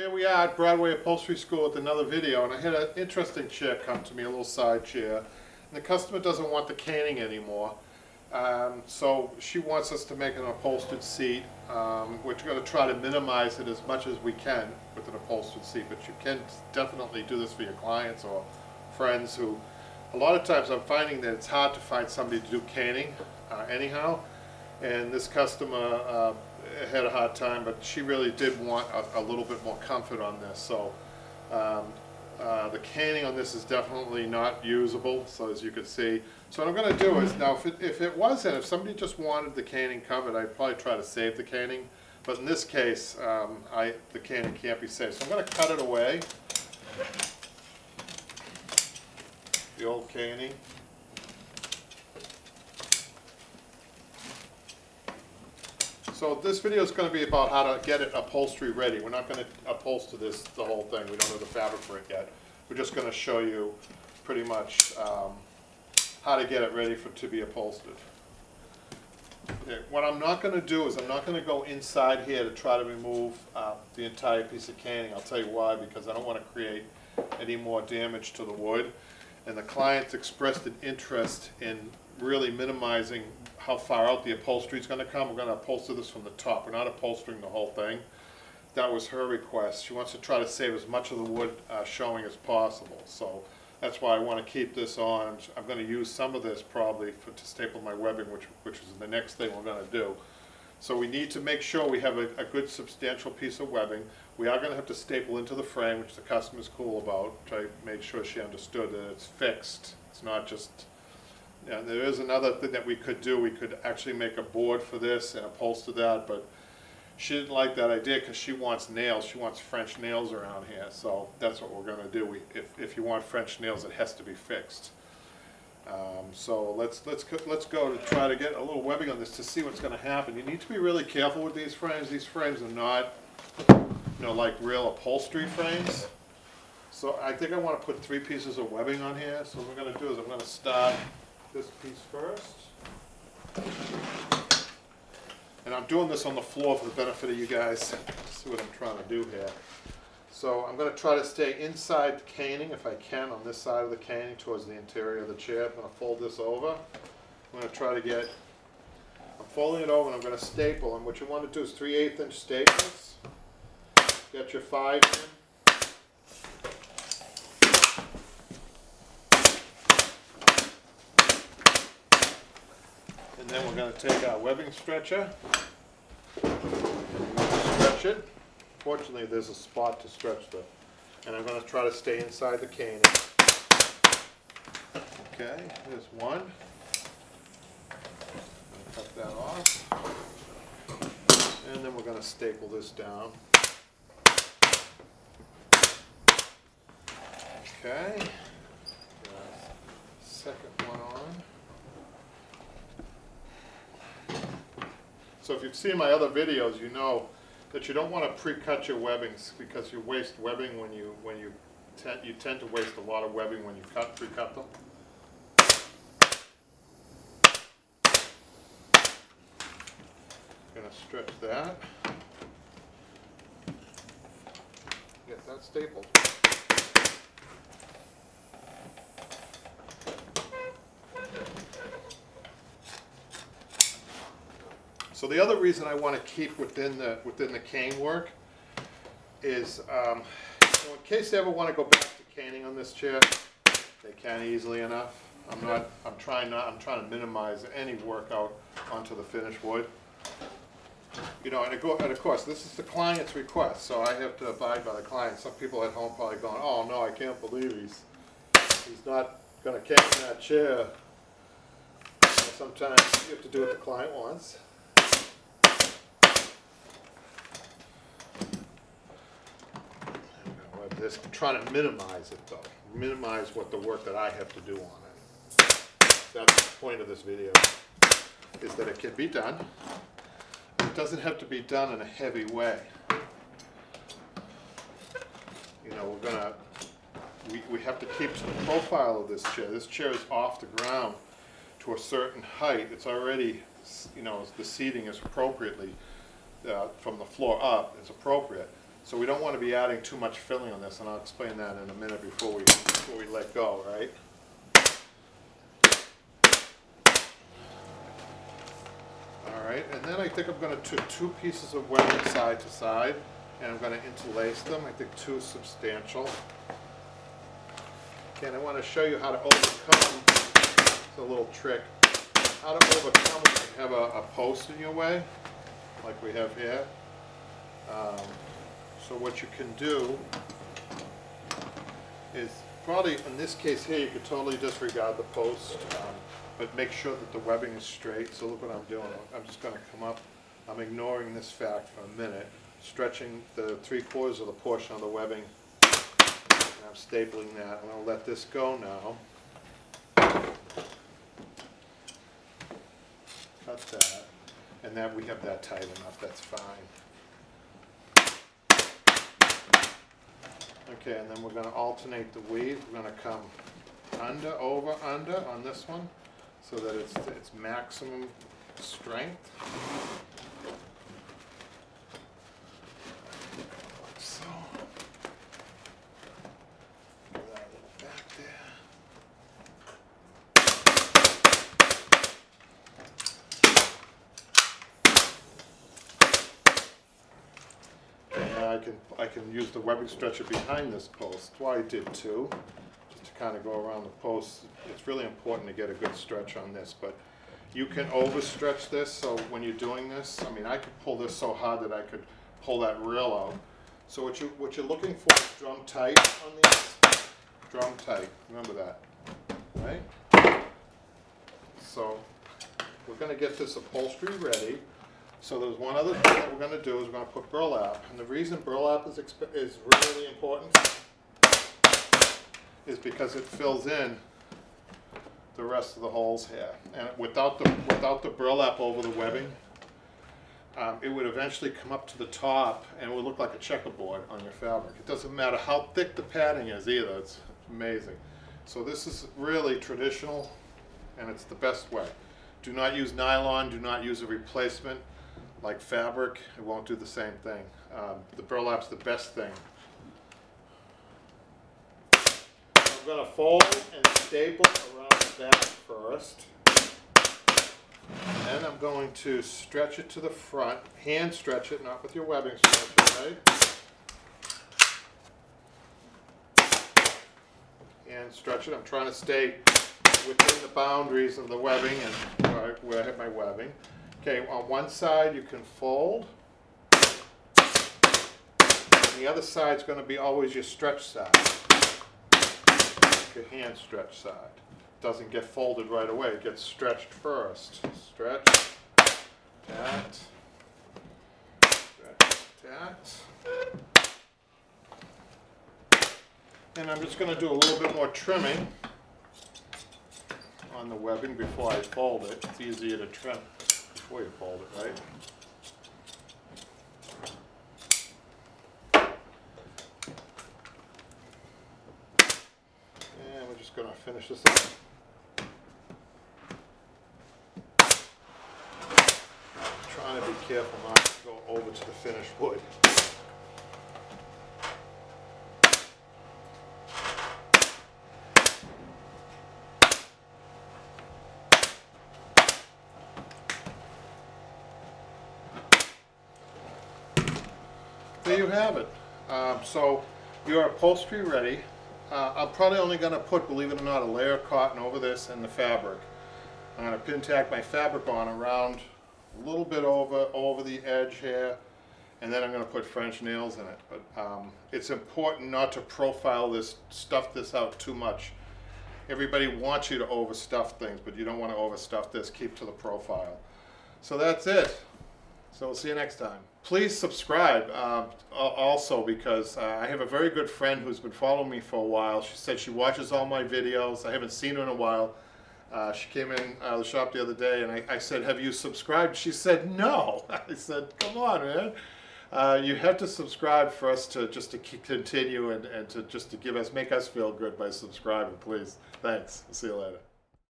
here we are at Broadway Upholstery School with another video, and I had an interesting chair come to me, a little side chair. And the customer doesn't want the caning anymore, um, so she wants us to make an upholstered seat. Um, we're going to try to minimize it as much as we can with an upholstered seat, but you can definitely do this for your clients or friends who, a lot of times I'm finding that it's hard to find somebody to do caning uh, anyhow, and this customer uh, had a hard time, but she really did want a, a little bit more comfort on this. So um, uh, the caning on this is definitely not usable, so as you can see. So what I'm going to do is, now if it, if it wasn't, if somebody just wanted the caning covered, I'd probably try to save the caning. But in this case, um, I, the caning can't be saved. So I'm going to cut it away. The old caning. So this video is going to be about how to get it upholstery ready. We're not going to upholster this, the whole thing. We don't have the fabric for it yet. We're just going to show you pretty much um, how to get it ready for to be upholstered. Okay, what I'm not going to do is I'm not going to go inside here to try to remove uh, the entire piece of caning. I'll tell you why, because I don't want to create any more damage to the wood. And the clients expressed an interest in really minimizing how far out the upholstery is going to come. We're going to upholster this from the top. We're not upholstering the whole thing. That was her request. She wants to try to save as much of the wood uh, showing as possible. So that's why I want to keep this on. I'm going to use some of this probably for, to staple my webbing, which, which is the next thing we're going to do. So we need to make sure we have a, a good substantial piece of webbing. We are going to have to staple into the frame, which the customer's cool about, which I made sure she understood that it's fixed. It's not just yeah, there is another thing that we could do. We could actually make a board for this and upholster that, but she didn't like that idea because she wants nails. She wants French nails around here. So that's what we're going to do. We, if, if you want French nails, it has to be fixed. Um, so let's let's let's go to try to get a little webbing on this to see what's going to happen. You need to be really careful with these frames. These frames are not, you know, like real upholstery frames. So I think I want to put three pieces of webbing on here. So what we're going to do is I'm going to start this piece first. And I'm doing this on the floor for the benefit of you guys. See what I'm trying to do here. So I'm going to try to stay inside the caning if I can on this side of the caning towards the interior of the chair. I'm going to fold this over. I'm going to try to get, I'm folding it over and I'm going to staple. And what you want to do is 3 8 inch staples. Get your 5 in. Then we're going to take our webbing stretcher, stretch it. Fortunately, there's a spot to stretch the, and I'm going to try to stay inside the cane. Okay, there's one. Cut that off. And then we're going to staple this down. Okay. Second one on. So if you've seen my other videos, you know that you don't want to pre-cut your webbings because you waste webbing when you when you tend you tend to waste a lot of webbing when you cut pre-cut them. Gonna stretch that. Get that stapled. So the other reason I want to keep within the within the cane work is um, in case they ever want to go back to caning on this chair, they can easily enough. I'm not. I'm trying not. I'm trying to minimize any work out onto the finished wood. You know, and, go, and of course, this is the client's request, so I have to abide by the client. Some people at home probably going, "Oh no, I can't believe he's he's not going to cane that chair." sometimes you have to do what the client wants. This, trying to minimize it though, minimize what the work that I have to do on it. That's the point of this video, is that it can be done. It doesn't have to be done in a heavy way. You know, we're gonna, we, we have to keep the profile of this chair. This chair is off the ground to a certain height. It's already, you know, the seating is appropriately, uh, from the floor up, it's appropriate. So we don't want to be adding too much filling on this, and I'll explain that in a minute before we, before we let go, right? All right, and then I think I'm gonna do two pieces of webbing side to side, and I'm gonna interlace them. I think two substantial. Okay, and I wanna show you how to overcome, it's a little trick, how to overcome when you have a, a post in your way, like we have here. Um, so what you can do is probably, in this case here, you could totally disregard the post, um, but make sure that the webbing is straight. So look what I'm doing. I'm just gonna come up, I'm ignoring this fact for a minute, stretching the three quarters of the portion of the webbing. And I'm stapling that. I'm gonna let this go now. Cut that. And then we have that tight enough, that's fine. Okay, and then we're gonna alternate the weave. We're gonna come under, over, under on this one, so that it's, it's maximum strength. Like so. Get that a little back there. And now I can, I can use the webbing stretcher behind this post. Well, I did two, just to kind of go around the post. It's really important to get a good stretch on this, but you can overstretch this, so when you're doing this, I mean, I could pull this so hard that I could pull that rail out. So what you, what you're looking for is drum tight on these, drum tight, remember that, right? So, we're gonna get this upholstery ready. So there's one other thing that we're gonna do is we're gonna put burlap, and the reason burlap is is really important is because it fills in the rest of the holes here. And without the, without the burlap over the webbing, um, it would eventually come up to the top and it would look like a checkerboard on your fabric. It doesn't matter how thick the padding is either, it's amazing. So this is really traditional and it's the best way. Do not use nylon, do not use a replacement like fabric, it won't do the same thing. Um, the burlap's the best thing. I'm gonna fold and staple around the back first. Then I'm going to stretch it to the front, hand stretch it, not with your webbing stretcher, right? And stretch it, I'm trying to stay within the boundaries of the webbing and where I, where I have my webbing. Okay, on one side you can fold. And the other side's gonna be always your stretch side. Your hand stretch side. It Doesn't get folded right away, it gets stretched first. Stretch, tack, stretch, tack. And I'm just gonna do a little bit more trimming on the webbing before I fold it. It's easier to trim before you fold it, right? And we're just gonna finish this up. Trying to be careful not to go over to the finished wood. There you have it. Um, so your upholstery ready. Uh, I'm probably only going to put, believe it or not, a layer of cotton over this and the fabric. I'm going to pin tack my fabric on around a little bit over over the edge here, and then I'm going to put French nails in it. But um, it's important not to profile this, stuff this out too much. Everybody wants you to overstuff things, but you don't want to overstuff this. Keep to the profile. So that's it. So we'll see you next time. Please subscribe uh, also because uh, I have a very good friend who's been following me for a while. She said she watches all my videos. I haven't seen her in a while. Uh, she came in uh, the shop the other day and I, I, said, have you subscribed? She said, no. I said, come on, man. Uh, you have to subscribe for us to just to continue and, and to just to give us, make us feel good by subscribing, please. Thanks. see you later.